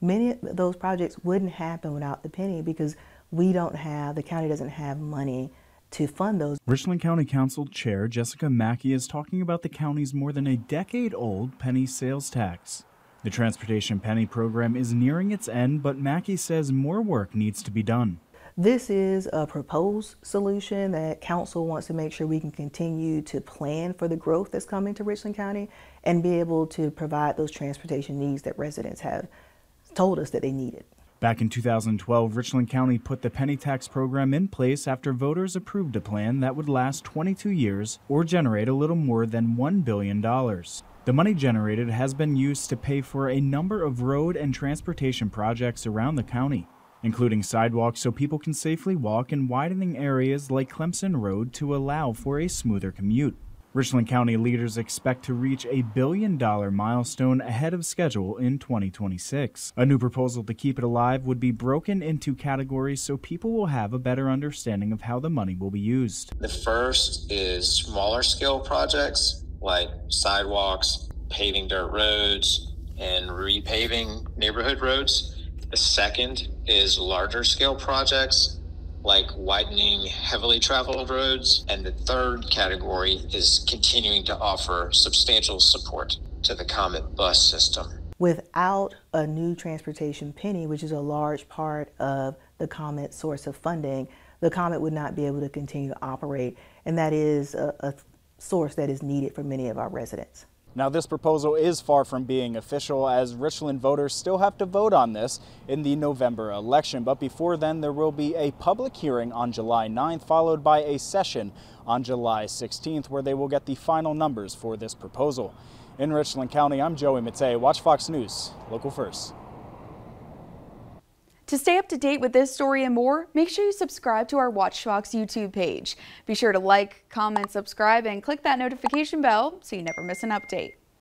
Many of those projects wouldn't happen without the penny because we don't have, the county doesn't have money to fund those. Richland County Council Chair Jessica Mackey is talking about the county's more than a decade old penny sales tax. The Transportation Penny program is nearing its end, but Mackey says more work needs to be done. This is a proposed solution that council wants to make sure we can continue to plan for the growth that's coming to Richland County and be able to provide those transportation needs that residents have told us that they needed. Back in 2012, Richland County put the penny tax program in place after voters approved a plan that would last 22 years or generate a little more than $1 billion. The money generated has been used to pay for a number of road and transportation projects around the county, including sidewalks so people can safely walk and widening areas like Clemson Road to allow for a smoother commute. Richland County leaders expect to reach a billion dollar milestone ahead of schedule in 2026. A new proposal to keep it alive would be broken into categories so people will have a better understanding of how the money will be used. The first is smaller scale projects like sidewalks, paving dirt roads, and repaving neighborhood roads. The second is larger scale projects like widening heavily traveled roads. And the third category is continuing to offer substantial support to the Comet bus system. Without a new transportation penny, which is a large part of the Comet source of funding, the Comet would not be able to continue to operate. And that is a, a source that is needed for many of our residents. Now, this proposal is far from being official as Richland voters still have to vote on this in the November election. But before then, there will be a public hearing on July 9th, followed by a session on July 16th, where they will get the final numbers for this proposal. In Richland County, I'm Joey Matei. WACH Fox News, local first. To stay up to date with this story and more, make sure you subscribe to our WACH Fox YouTube page. Be sure to like, comment, subscribe, and click that notification bell so you never miss an update.